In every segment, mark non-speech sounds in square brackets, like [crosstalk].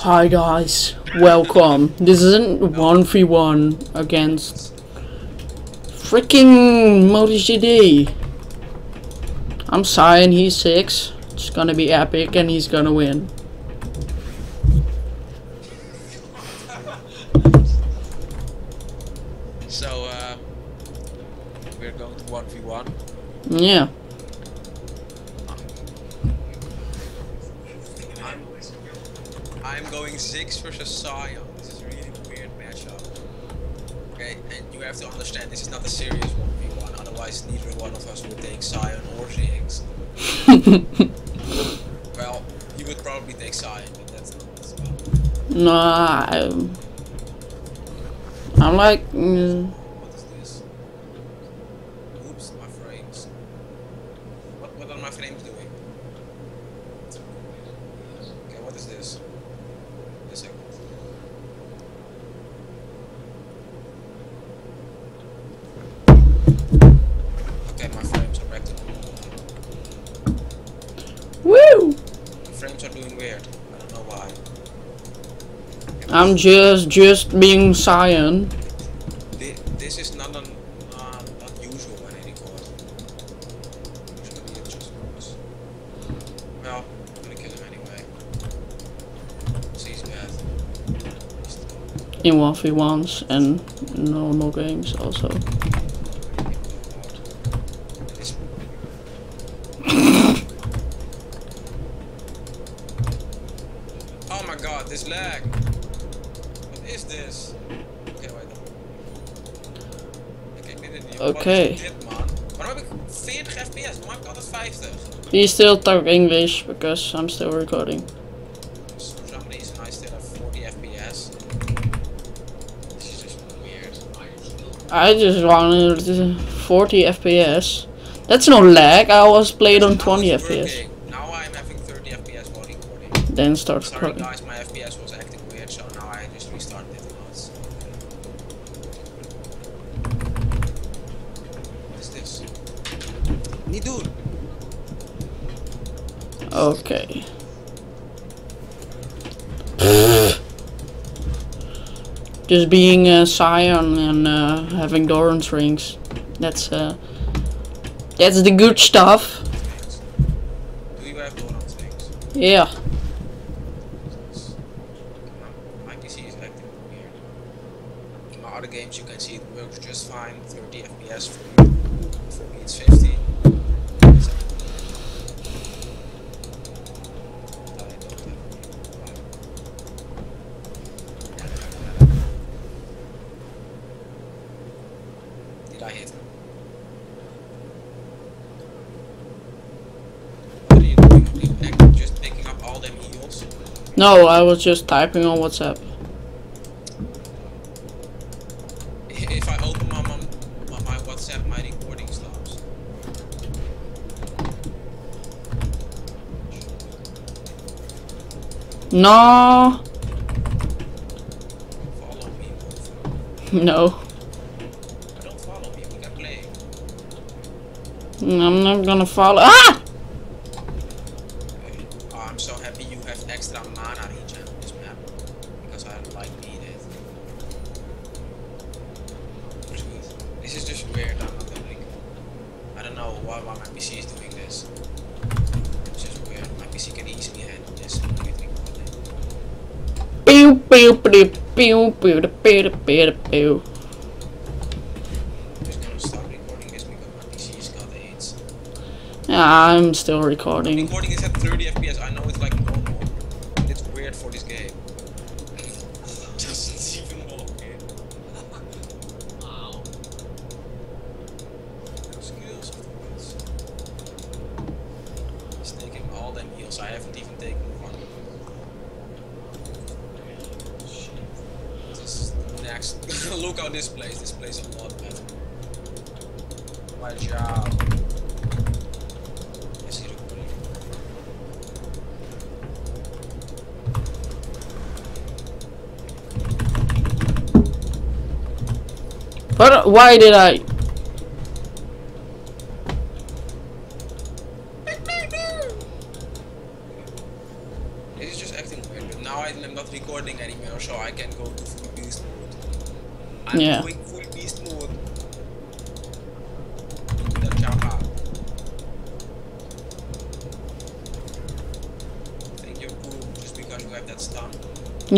Hi guys, welcome. This isn't 1v1 against freaking Mauricejd. I'm Sion, he's Ziggs. It's gonna be epic and he's gonna win. [laughs] So, uh, we're going to 1v1. Yeah. I'm going Ziggs versus Sion. This is a really weird matchup. Okay, and you have to understand this is not a serious 1v1, otherwise neither one of us would take Sion or Ziggs. [laughs] well, you would probably take Sion, but that's not about No, I'm, I'm like, mm, What is this? Oops, my frames. What, what are my frames doing? Okay, what is this? Wait a second. Okay, my frames are back to normal. woo! My frames are doing weird. I don't know why. I'm just, just being Sion. Thi- This is not an um, unusual when I record. Usually it just works. Well, I'm gonna kill him anyway. See, he's bad. In 1v1s and normal games also. This- oh my god, this lag! What is this? Okay, wait. Oké, ik dit niet. Oké. Wat is dit, man? Waarom heb ik 40 fps? Normaal heb ik altijd 50. We still talk English because I'm still recording. For some reason I still have 40 FPS. This is just weird. I just wanted 40 FPS. That's no lag, I was played on 20 FPS. Now I'm having 30 FPS while recording. Then start Sorry recording. guys, my FPS was acting weird, so now I just restarted it once. What is this? Doen! Okay. Just being a Sion and uh, having Doran's rings. That's uh, that's the good stuff. Do you have Doran things? Yeah. My PC is acting weird. In my other games you can see it works just fine, 30 FPS for you. For me it's 50. So- I don't have- Did I hit him? What are you doing? Are you act- just picking up all them heals? No, I was just typing on WhatsApp. If I open my, my, my, WhatsApp, my recording stops. No, Follow me, motherfucker. no, Don't follow we can play. I'm not gonna follow. Ah! Okay. Oh, I'm so happy you have extra mana regen on this map. Because I like need it. Sweet. This is just weird, I'm not gonna like... I don't know why, why my PC is doing this. It's just weird. My PC can easily handle this and do it recording. Pew pew pew pew pew pew pew pew. I'm just gonna stop recording this because my PC's got AIDS. Yeah, I'm still recording. Recording is at 30 FPS. I know it's like normal, it's weird for this game. Just even walking. Wow. Skills of the woods. He's taking all them heals. I haven't even taken one. Shit. This next. [laughs] [laughs] Look how this plays. This plays a lot better. My job. Is he recording? But why did I?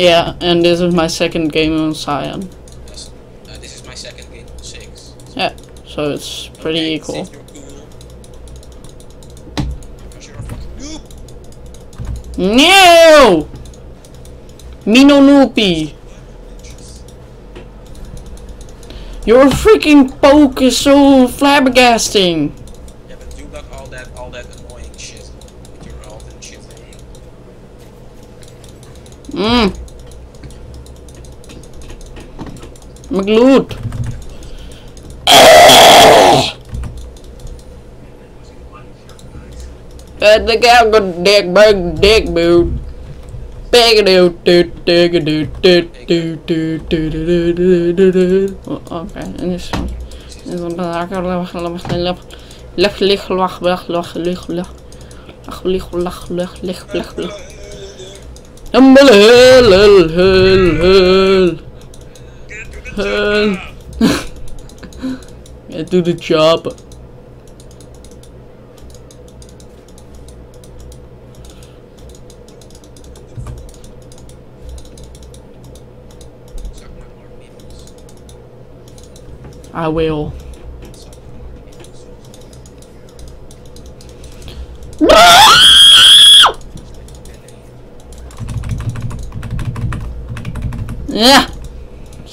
Yeah, and this is my second game on Sion. Yes. Uh, this is my second game on Ziggs. Yeah, so it's pretty Okay, equal. Cool. Because you're a noob! No! Mino Noopy! Your freaking poke is so flabbergasting! Magloot. Let the cow een dik bug, dick, boot. Oké, en is is een bedrag lach lach lach lach lach lach lach lach lach lach lach lach lach lach lach lach lach lach happen. yeah, do the job. I will. [laughs] yeah.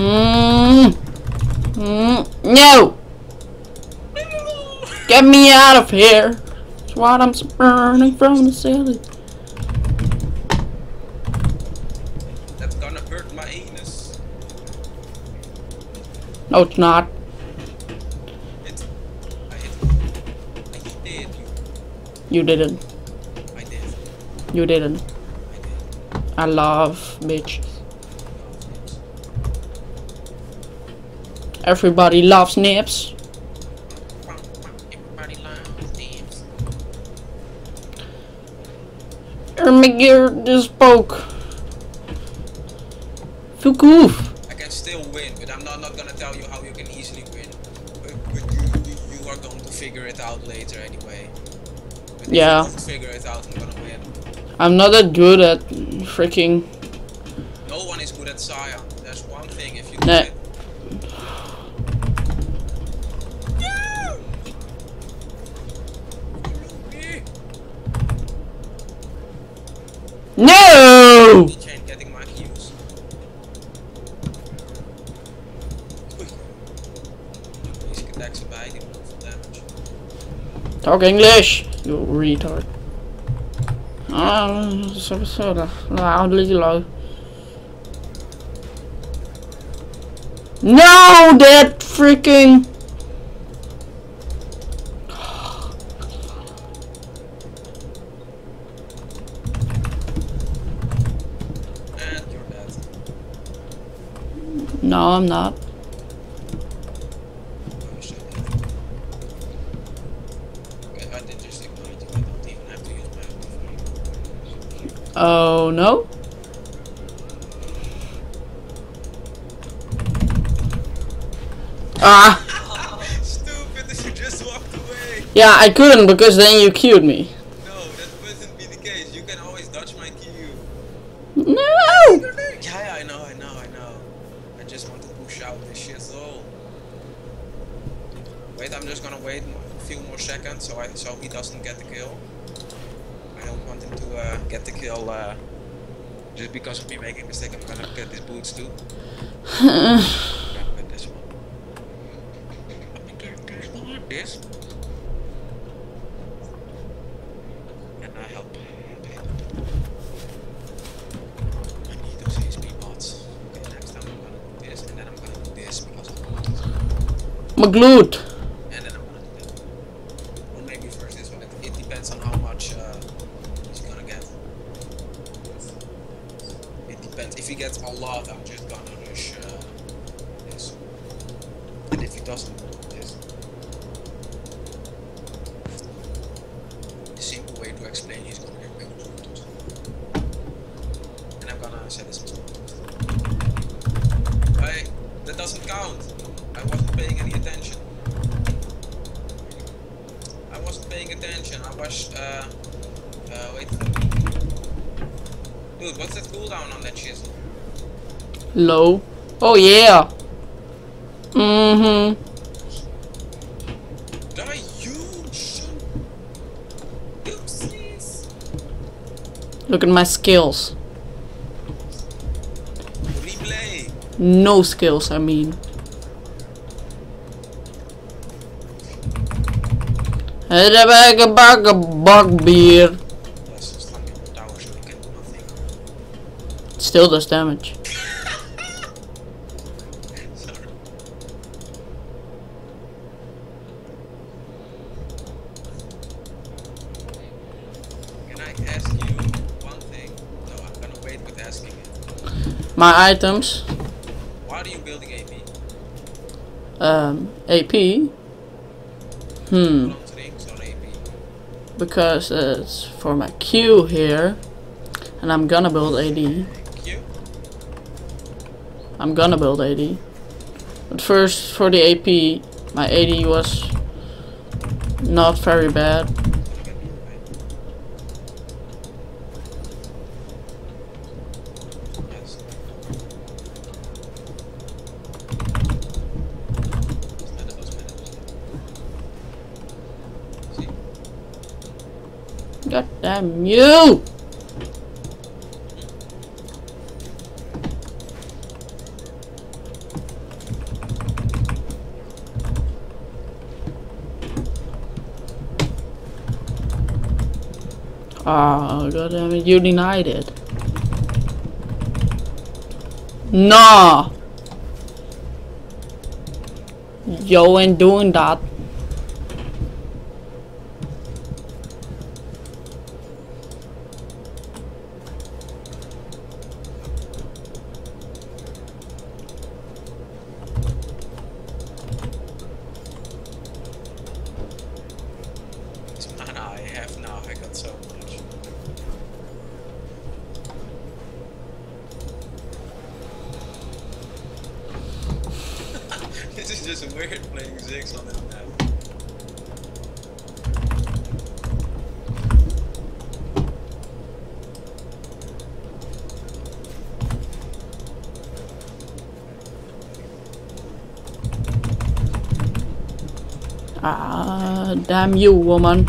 Mm. Mm. No! Get me out of here! That's what I'm burning from the ceiling. That's gonna hurt my anus. No, it's not. It. I. I did. You. You didn't. I did. You didn't. I did. I love bitches. Everybody loves nips. Everybody loves. Er make your this poke. Fuck off. I can still win, but I'm not, not gonna tell you how you can easily win. But, but you, you, you are going to figure it out later anyway. But Yeah. figure it out, I'm gonna win. I'm not that good at freaking. No one is good at Sion. Talk English, you retard. Um, this episode of Loudly Low. No, that freaking. No, I'm not. Oh no. Ah, [laughs] Stupid, you just walked away. yeah, I couldn't because then you queued me. mag-loot. Mm-hmm. Look at my skills. Replay. No skills, I mean. A bag bug beer. Still does damage. my items. Why are you building AP? Um, AP? Hmm. Because it's for my Q here. And I'm gonna build AD. I'm gonna build AD. But first, for the AP, my AD was not very bad. God damn you! Oh, god damn it, you denied it. Nah! No. You ain't doing that. Ah, damn you, woman.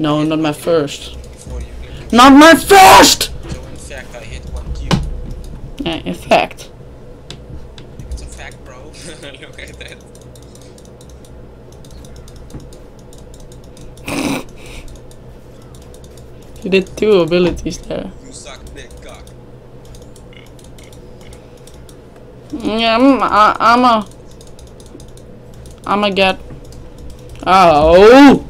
No, not my first. Not my first! In fact, I hit one Q. Yeah, in fact. It's a fact, bro. [laughs] Look at that. you did two abilities there. You suck cock. Yeah, I'm, I, am i am a... I'm a get... Oh!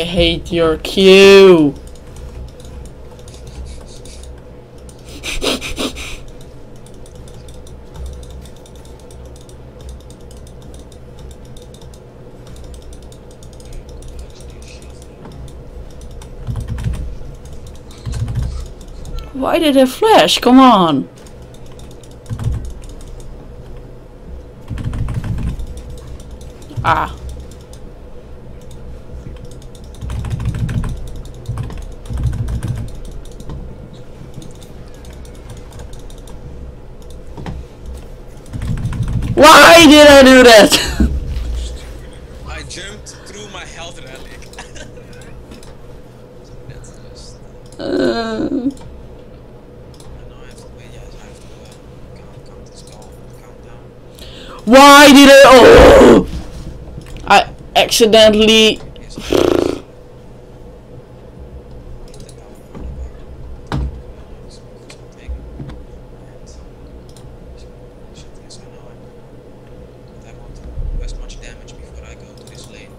I hate your cue. Why did it flash? Come on. Ah. Why did I? I jumped through my health relic. Uh, I know I have to wait. Yes, I have to uh, count, count this call, countdown. why did I? Oh! [gasps] [gasps] I accidentally. Yes, of course. Yes, I know it. But I want to do as much damage before I go to this lane.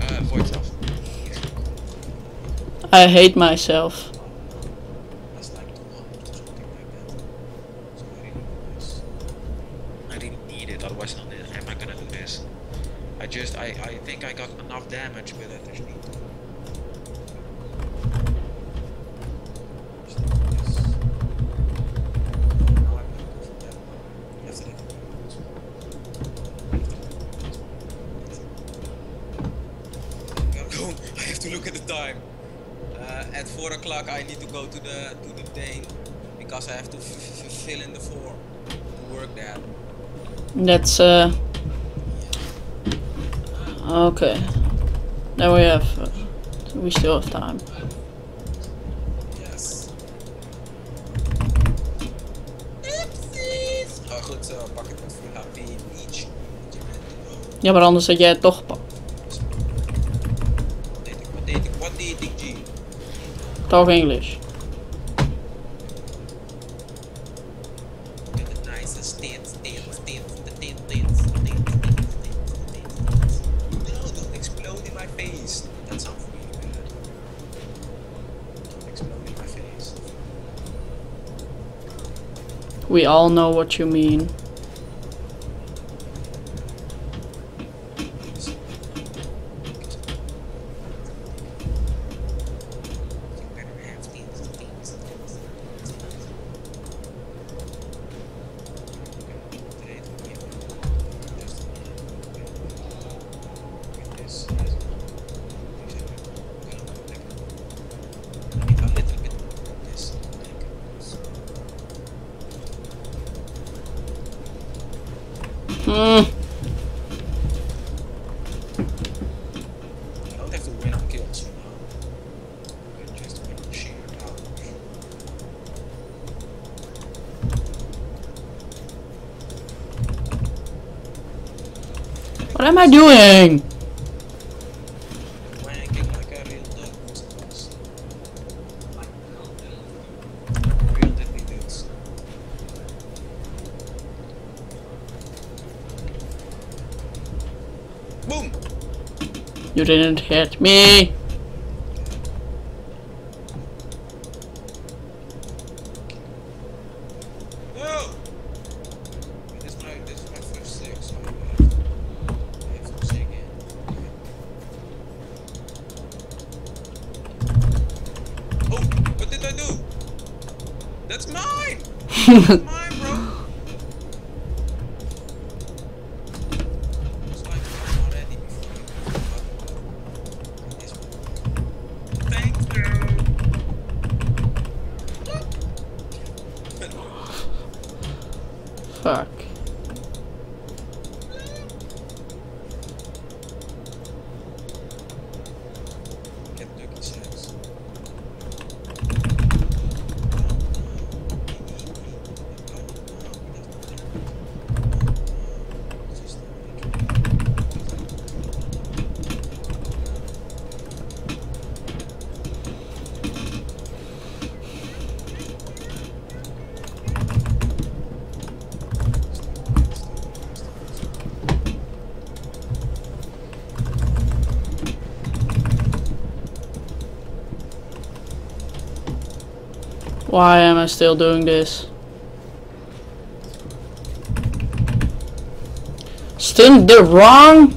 Uh, voice off. I hate myself. That's uh. Okay. Then we have. Uh, we still have time. Yes. Oopsies. Oh, goed zo. Pak het met full HP each. Ja, maar anders had jij het toch gepakt. Wat deed ik? Wat deed ik? Wat deed ik, G? Talk English. We all know what you mean. You better have stance, stance, stance, stance. Today it will be just with this. I need a little bit of this. Mm. I don't have to win on kills, you know. Just win on sheer power. What am I doing? You didn't hit me. No! This is my this is my first six, so I have to, I have to say again. Oh, what did I do? That's mine! That's mine, bro! Fuck. Get ducky sex. Why am I still doing this? Still the wrong?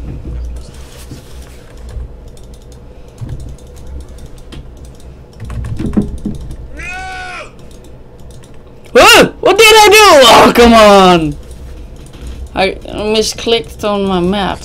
What did I do? Oh, come on! I misclicked on my map.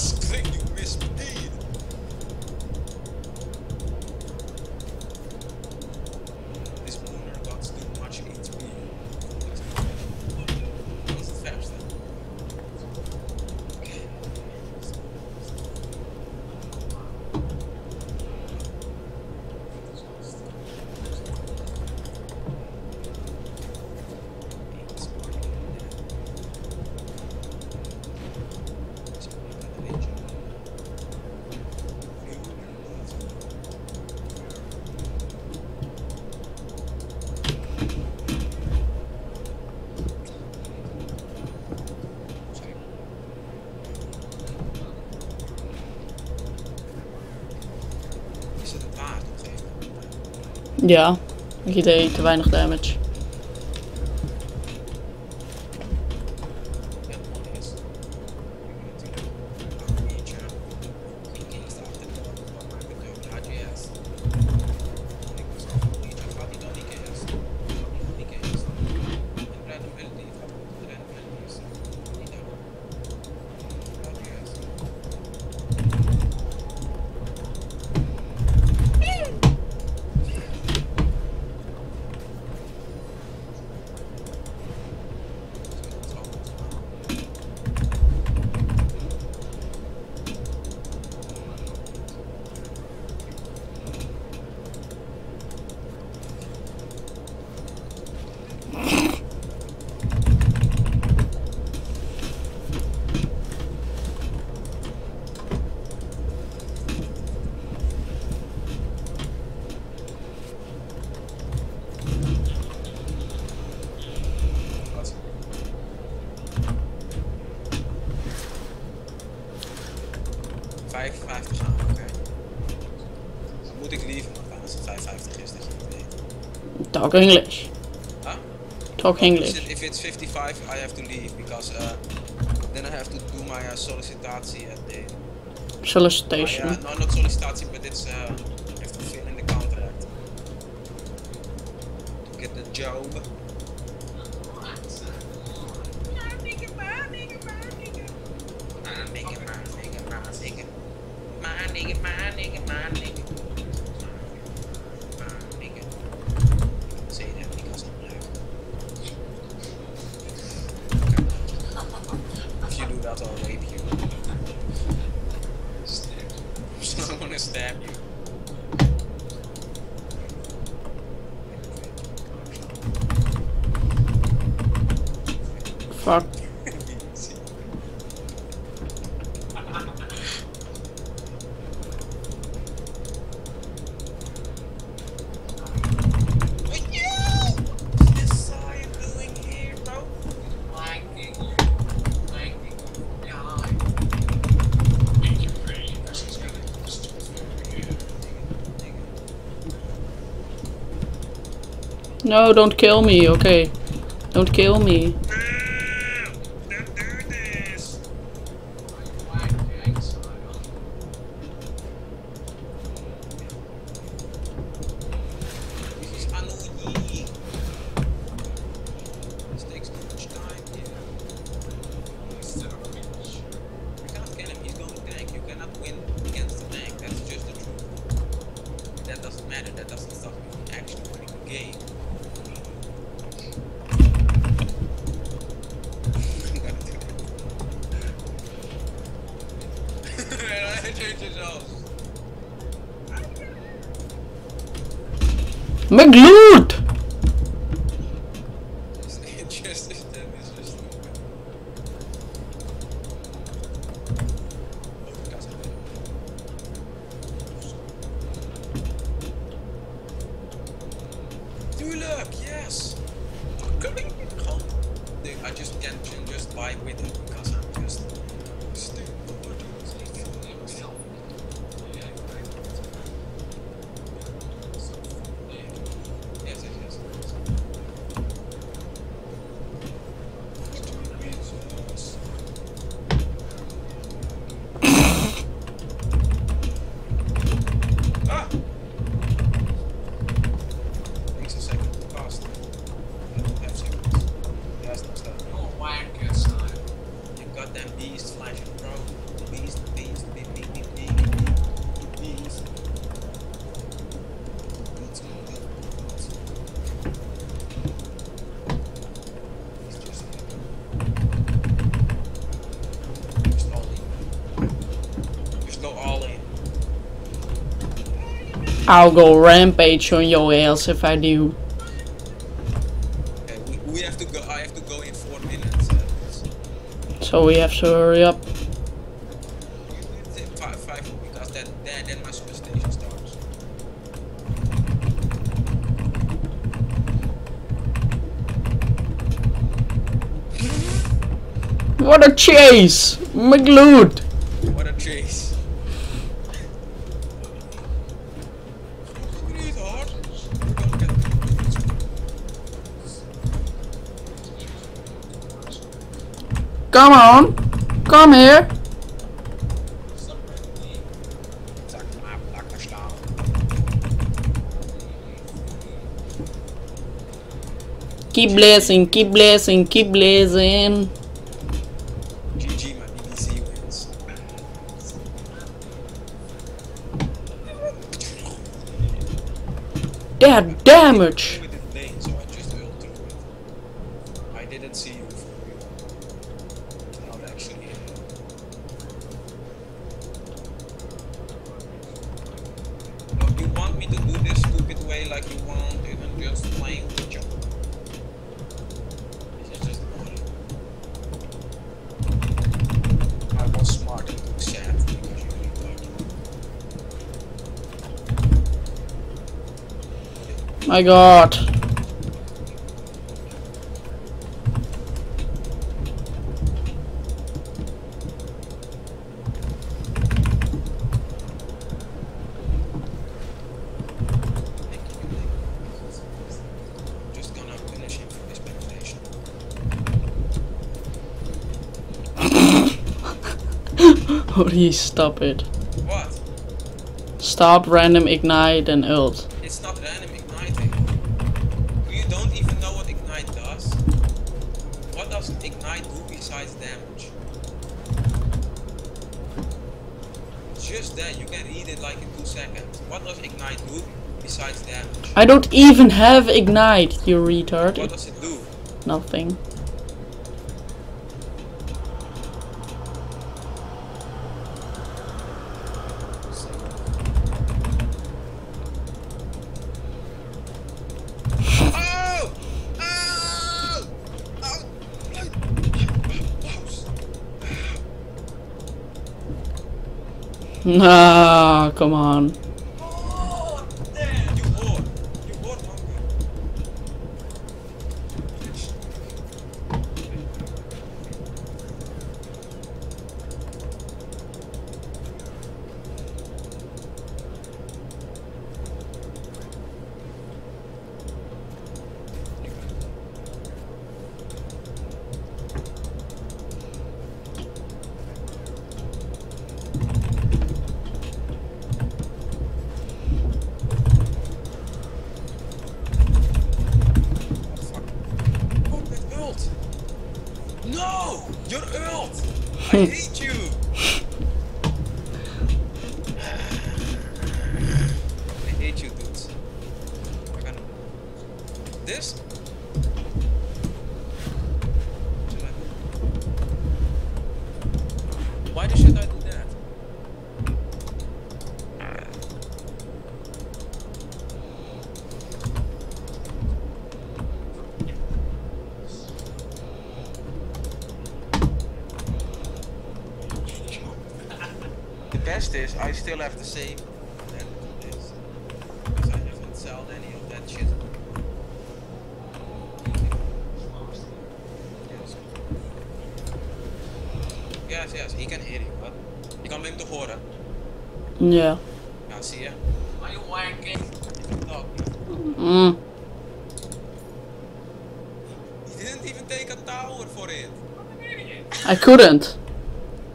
Ja, ik deed te weinig damage. 55 aan, moet ik leven maar als het 55 is, dat je het weet. Talk English. Huh? Talk English. It, if it's 55, I have to leave, because uh, then I have to do my uh, sollicitatie at the... Solicitation? Uh, yeah, no, not solicitation, but it's... Uh, I have to fill in the contract. To get the job. No, don't kill me, okay. Don't kill me. McGlute! I'll go rampage on your ass if I do. Okay, we, we, have to go. I have to go in four minutes. Uh, so we have to hurry up. What a chase! McLeod! come here. Keep blazing, keep blazing, keep blazing. GG, damage! My god. [laughs] Please stop it. What? Stop random ignite and ult. What does ignite do besides damage? I don't even have ignite, you retard. What does it do? Nothing. Oh! Oh! Oh! No come on. Still have the same and this. Because I haven't sold any of that shit. Yes. Yes, yes, he can hear you, but je kan hem toch horen. Yeah. Ja, zie je. Are you wanking? Oh, Mm. he didn't even take a tower for it. I couldn't.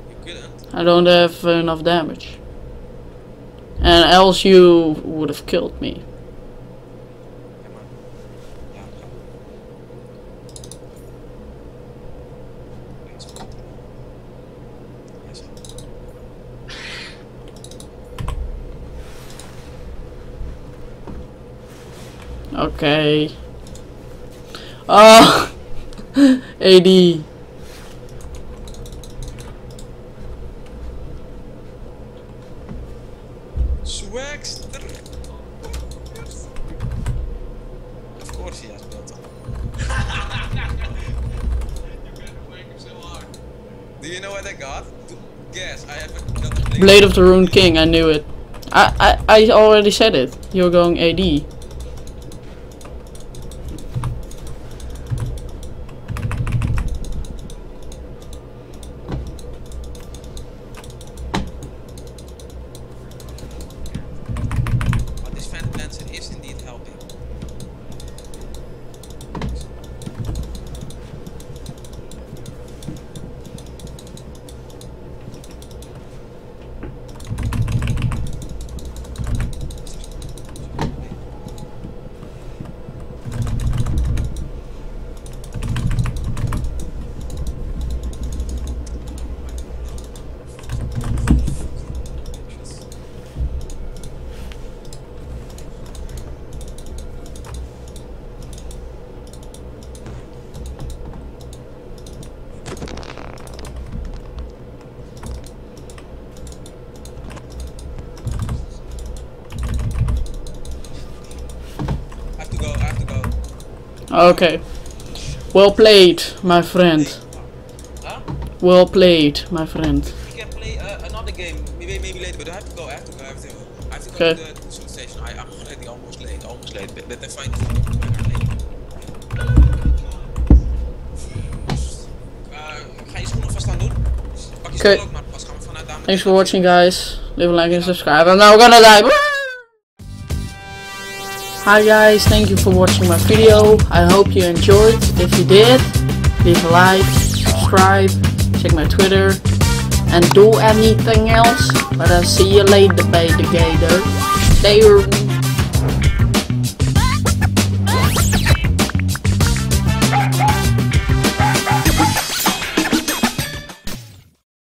You couldn't. I don't have enough damage. And else you would have killed me. Okay. [laughs] Uh, oh, AD. Of course he has built up. Do you know what I got? Guess. I have a, got a blade. Blade of the Ruined King, I knew it. I, I, I already said it. You're going AD. But this Phantom Dancer is indeed helping. I have to go, I have to go. Okay. Well played, my friend. Huh? Well played, my friend. We can play uh, another game, maybe maybe later, but I have to go, I have to go, I have to go. I have to go Okay. to the station. I, I'm already almost late, almost late, but, but I find Uh, ga je schoenen vast aan doen? Pak je schoenen ook maar pas, gaan we vanuit daar. Thanks for watching, guys. Leave a like and subscribe. I'm now gonna die. Hi guys, thank you for watching my video. I hope you enjoyed. If you did, leave a like, subscribe, check my Twitter, and do anything else. But I'll see you later, baby gator. Later.